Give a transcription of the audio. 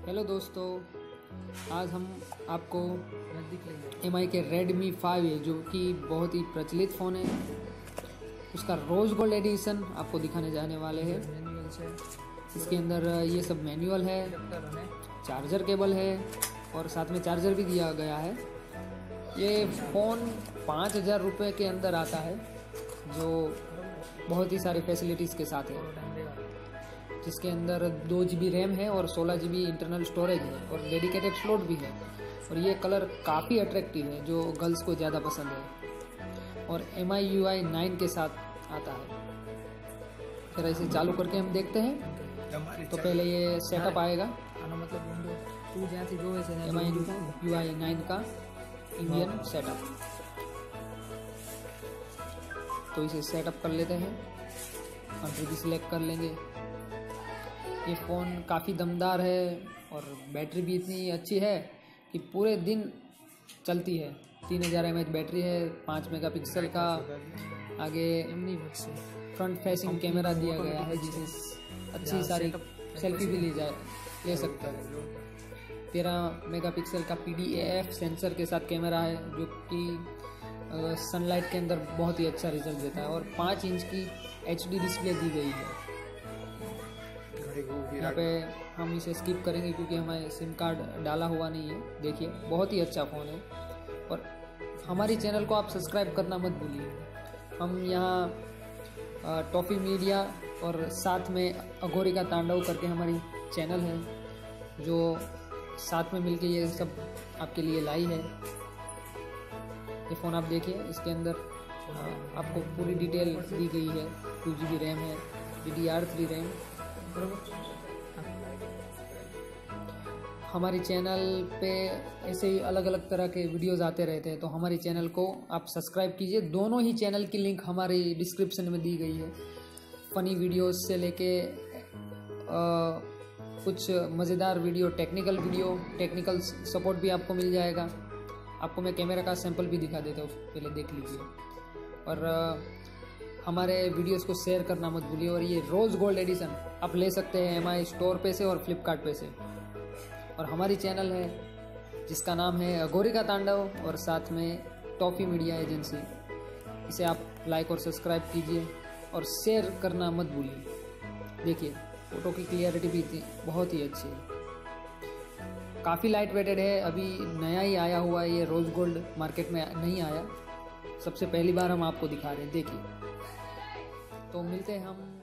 Hello दोस्तों, आज हम आपको एम आई के रेडमी फाइव है जो कि बहुत ही प्रचलित फ़ोन है, उसका रोज़ गोल्ड एडिशन आपको दिखाने जाने वाले हैं। इसके अंदर ये सब मैनुअल है चार्जर केबल है, और साथ में चार्जर भी दिया गया है। ये फ़ोन पाँच हज़ार रुपये के अंदर आता है, जो बहुत ही सारी फैसिलिटीज़ के साथ है। जिसके अंदर दो जी बी रैम है और सोलह जी बी इंटरनल स्टोरेज है और डेडिकेटेड स्लॉट भी है। और ये कलर काफ़ी अट्रैक्टिव है जो गर्ल्स को ज़्यादा पसंद है। और M I U I nine के साथ आता है। फिर इसे चालू करके हम देखते हैं। तो पहले ये सेटअप आएगा। M I U I nine का इंडियन सेटअप तो इसे सेटअप कर लेते हैं। कंट्री भी सिलेक्ट कर लेंगे। ये फ़ोन काफ़ी दमदार है और बैटरी भी इतनी अच्छी है कि पूरे दिन चलती है। तीन हज़ार एमएच बैटरी है पाँच मेगापिक्सल का आगे फ्रंट फेसिंग कैमरा दिया गया है जिसे अच्छी सारी सेल्फी भी ली जाए ले सकते हैं। तेरह मेगापिक्सल का पी सेंसर के साथ कैमरा है जो कि सनलाइट के अंदर बहुत ही अच्छा रिज़ल्ट देता है और पाँच इंच की एचडी डिस्प्ले दी गई है। यहाँ पे हम इसे स्किप करेंगे क्योंकि हमारे सिम कार्ड डाला हुआ नहीं है। देखिए बहुत ही अच्छा फ़ोन है। और हमारी चैनल को आप सब्सक्राइब करना मत भूलिए। हम यहाँ टॉफ़ी मीडिया और साथ में अघोरी का तांडव करके हमारी चैनल है जो साथ में मिलके ये सब आपके लिए लाई है। ये फ़ोन आप देखिए इसके अंदर आपको पूरी डिटेल दी गई है। टू जी बी रैम है D D R three RAM हमारी चैनल पे ऐसे ही अलग अलग तरह के वीडियोस आते रहते हैं तो हमारी चैनल को आप सब्सक्राइब कीजिए। दोनों ही चैनल की लिंक हमारी डिस्क्रिप्शन में दी गई है। फ़नी वीडियोस से लेके कुछ मज़ेदार video technical video technical support भी आपको मिल जाएगा। आपको मैं कैमरा का सैंपल भी दिखा देता हूँ, पहले देख लीजिए। और हमारे वीडियोस को शेयर करना मत भूलिए और ये रोज़ गोल्ड एडिशन आप ले सकते हैं एम आई स्टोर पे से और फ्लिपकार्ट पे से। और हमारी चैनल है, जिसका नाम है अघोरी का तांडव और साथ में टॉफ़ी मीडिया एजेंसी इसे आप लाइक और सब्सक्राइब कीजिए और शेयर करना मत भूलिए। देखिए फ़ोटो की क्लियरिटी भी बहुत ही अच्छी है। काफ़ी लाइट वेटेड है, अभी नया ही आया हुआ है ये रोज़ गोल्ड मार्केट में नहीं आया। सबसे पहली बार हम आपको दिखा रहे हैं। देखिए। तो मिलते हैं हम